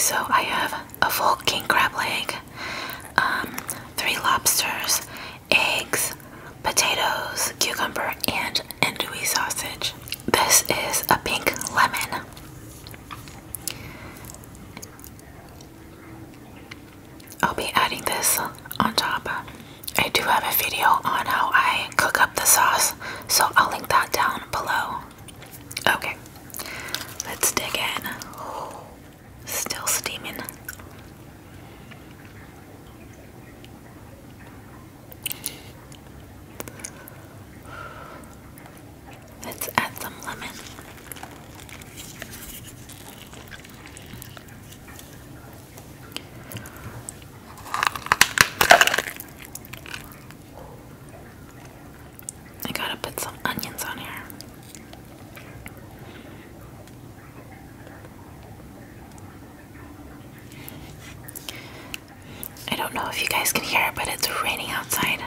So I have a full king crab leg, um, three lobsters, eggs, potatoes, cucumber, and andouille sausage. This is a pink lemon. I'll be adding this on top. I do have a video on how I cook up the sauce, so I'll link that down below. Don't know if you guys can hear, but it's raining outside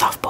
Soft boiled egg.